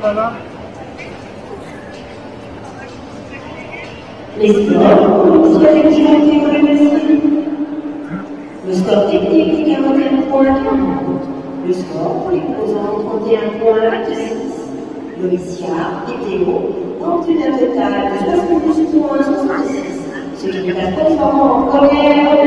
Voilà. Les scores pour l'option d'activité. Le score technique est 41 points Le score pour les composants 31 points à 6. Noviciat et Théo ont une un total de 70 points à 66, ce qui est la performance première